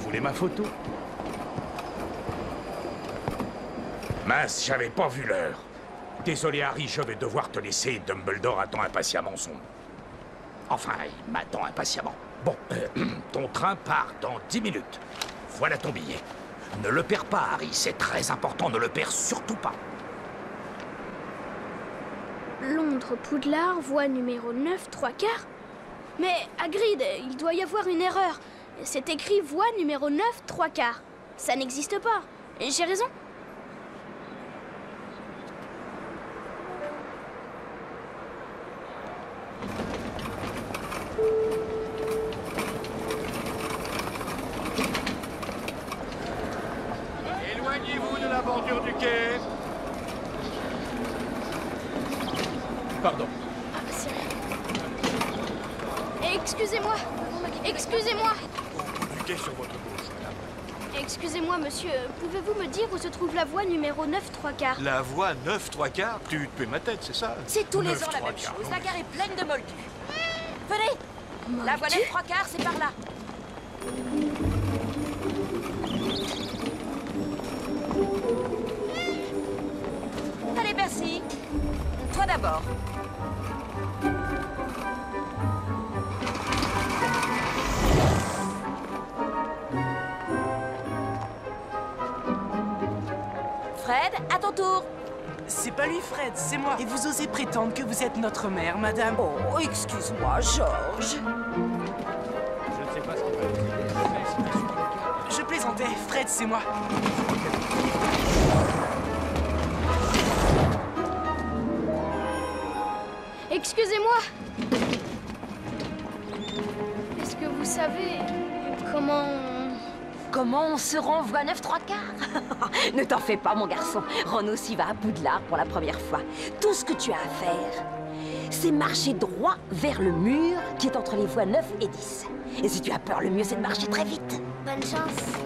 voulez ma photo Mince, j'avais pas vu l'heure. Désolé Harry, je vais devoir te laisser. Dumbledore attend impatiemment son... Enfin, il m'attend impatiemment. Bon, euh, ton train part dans 10 minutes. Voilà ton billet. Ne le perds pas, Harry, c'est très important, ne le perds surtout pas. Londres, Poudlard, voie numéro 9, 3 quarts Mais, Hagrid, il doit y avoir une erreur. C'est écrit voie numéro 9, 3 quarts. Ça n'existe pas. J'ai raison Éloignez-vous de la bordure du quai. Pardon. Excusez-moi Excusez-moi Du quai sur votre gauche, madame. Excusez-moi, monsieur. Pouvez-vous me dire où se trouve la voie numéro 9, 3 quarts? La voie 9 3 quarts? Tu te ma tête, c'est ça? C'est tous les ans la même chose. La gare est pleine de moldus. Venez La voie 9 trois quarts, c'est par là. Allez, Percy. Toi d'abord. Fred, à ton tour. C'est pas lui, Fred, c'est moi. Et vous osez prétendre que vous êtes notre mère, madame? Oh, excuse-moi, Georges. Je ne sais pas ce qu'il va Je plaisantais, Fred, c'est moi. Excusez-moi Est-ce que vous savez comment... Comment on se rend voie 9 3 quarts Ne t'en fais pas, mon garçon. Ron aussi va à Poudlard pour la première fois. Tout ce que tu as à faire, c'est marcher droit vers le mur qui est entre les voies 9 et 10. Et si tu as peur, le mieux c'est de marcher très vite. Bonne chance